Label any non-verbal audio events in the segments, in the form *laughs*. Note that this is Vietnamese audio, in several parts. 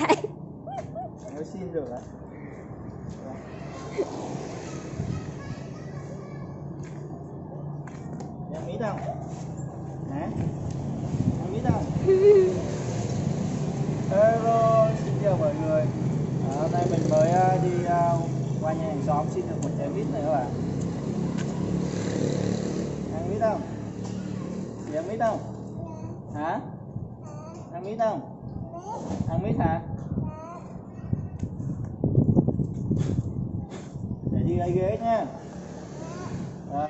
vậy nếu xin được á em nghĩ đâu hả? Em nghĩ đâu *laughs* hello xin chào mọi người. À, hôm nay mình mới à, đi à, qua nhà hàng xóm xin được một trái mít này các bạn. Ăn mít không ăn mít không hả? Ăn mít không ăn mít hả? Để đi lấy ghế nha. Rồi.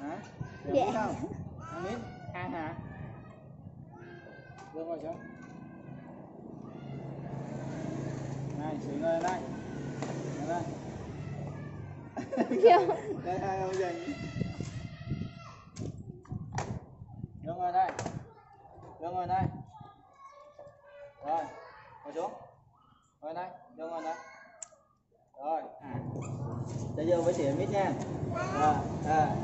hả? Mít Dạ. không? Ăn mít ăn hả? Đưa ngồi xuống này chị ngồi lên đây ngồi đây đây hai ông dành. Đưa ngồi đây. Đưa ngồi đây rồi, ngồi xuống. Ngồi đây, đưa ngồi đây. Rồi. À vô giờ với chị em biết nha. À à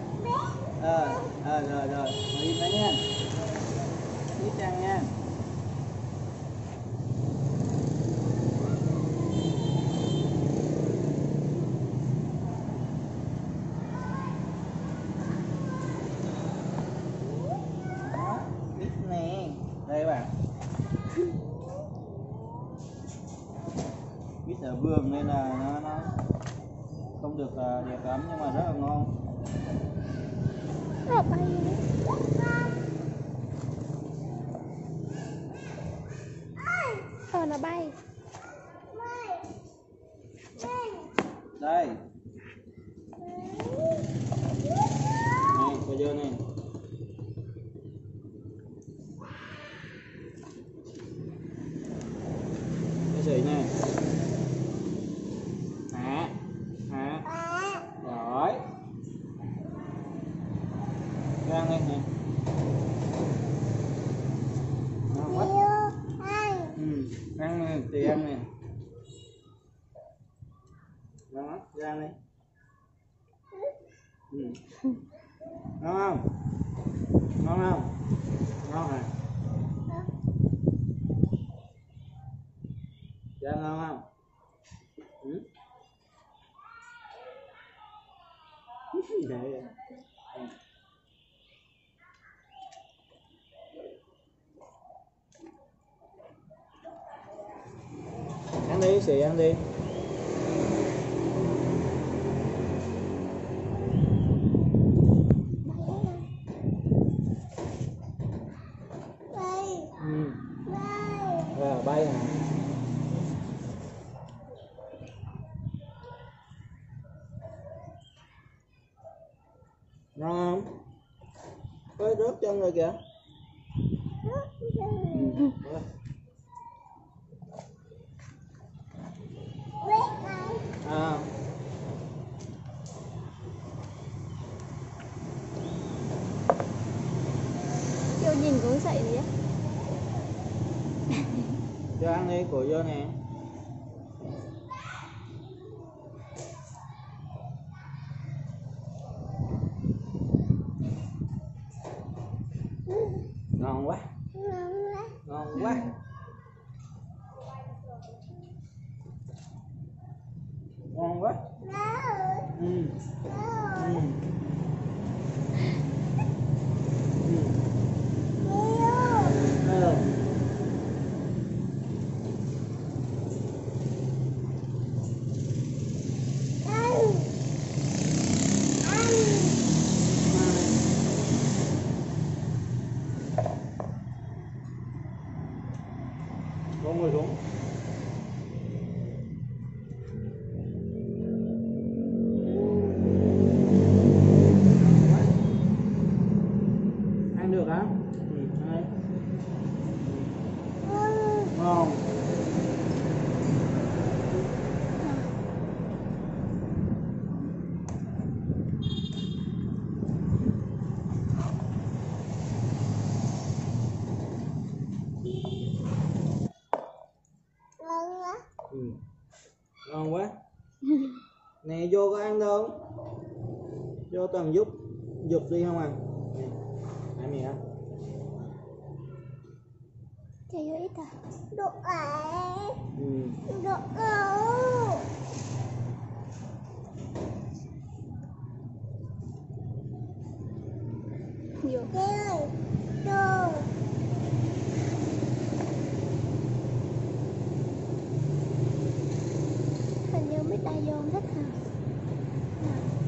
ờ rồi rồi. Ngồi im đấy nha. Biết chăng nha đó biết nè đây các bạn biết nên là nó nó không được à, đẹp lắm nhưng mà rất là ngon Nó bay vậy. Ờ nó bay đây này coi vô này cái gì nè hả hả rồi rang đây nè ngon quá ừ ăn nè thì ăn nè đó ra đi ừ. ngon không ngon không ngon hả ra ngon không ừ? Đấy. Ăn đi, xì, ăn đi ừ. à, bay hả? Ngon không? Ơi rớt chân rồi kìa. Ừ. À. Vô nhìn cũng dậy gì á cho ăn đi của vô nè. Ngon quá. có ăn đâu cho toàn giúp dục đi không à? Nè ăn mì ăn Trời ơi, đồ ải ừ. Đồ ảo. Nhiều. Ơi đồ. Hình như mít đa dồn hết hả? Thank you.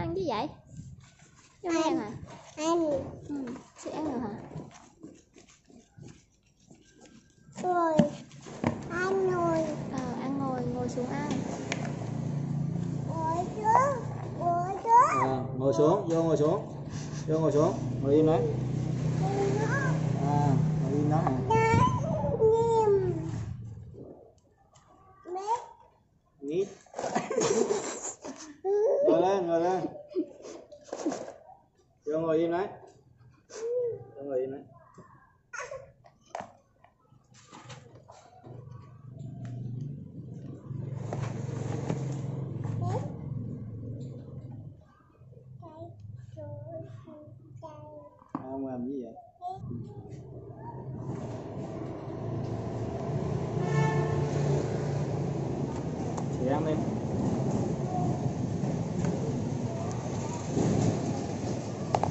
Ăn chứ vậy? Vô ăn. hả? Ăn. Ừ. Sẽ ăn rồi hả? Rồi. Ăn rồi. Ờ ăn ngồi ngồi xuống ăn. Ngồi trước ngồi trước à, ngồi xuống vô ngồi xuống. Vô ngồi xuống. Ngồi im đấy à ngồi im đó hả ngồi lên ngồi vô ngồi im đấy. Vô ngồi im đấy. Ông làm gì vậy? Chị ăn đi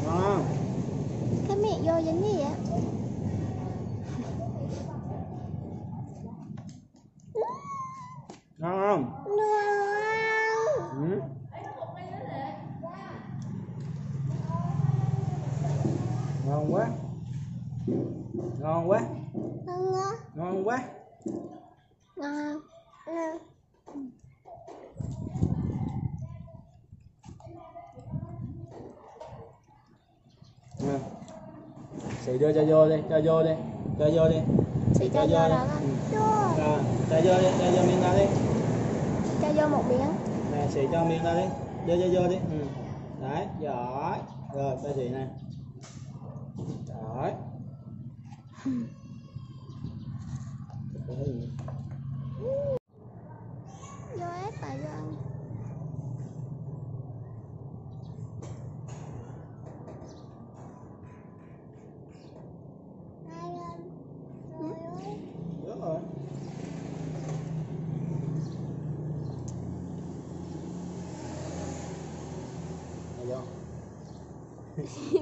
ngon không Cái miệng vô dính gì vậy ngon không ừ ngon quá. Ngon quá. Ngon quá. Ngon ngon. Chị đưa cho vô đi cho vô đi cho vô đi. Chị cho vô đó Ừ. à, cho vô đi cho vô miếng ra đi. Cho vô một miếng. Nè chị cho miếng ra đi. Đưa cho vô đi. Ừ. đấy giỏi. Rồi cho chị nè gì? Vô ép và vô ăn.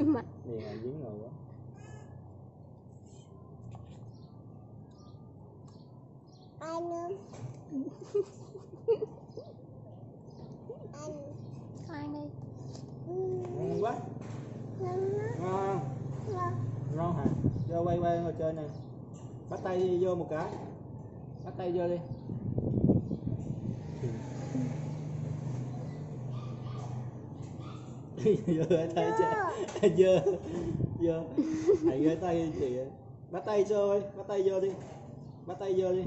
Mặt Này là dính rồi quá. Ăn đi. Ngon quá. Ngon? Ngon. Hả? Vô quay quay ngồi chơi nè. Bắt tay vô một cái. Bắt tay vô đi. vô. *laughs* Cái tay *laughs* chị dơ dơ hãy cái tay chị. Bắt tay vô đi bắt tay vô đi. Bắt tay vô đi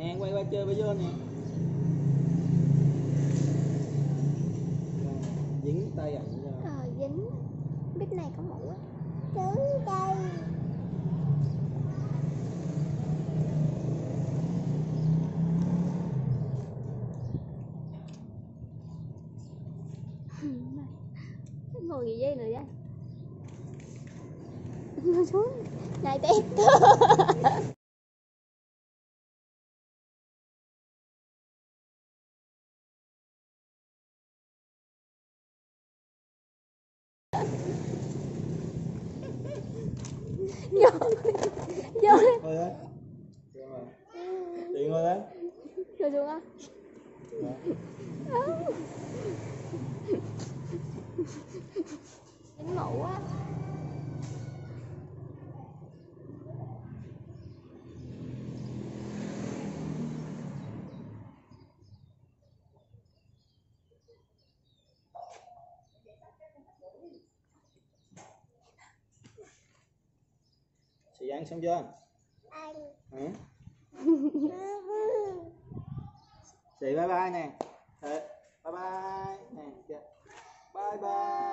nè, quay qua chơi bây giờ nè. Dính tay ảnh rồi Ờ dính. Bít này có mũ á. Đứng đây. Ngồi gì dây nữa vậy Ngồi xuống. Này tét *laughs* Vô. Vô. Chị ngồi lên Ngồi xuống á. Dính mũ á Xì ăn xong chưa? Ăn. Ừ. Xì bye bye nè. Ờ, bye bye nè. Dạ. Bye bye.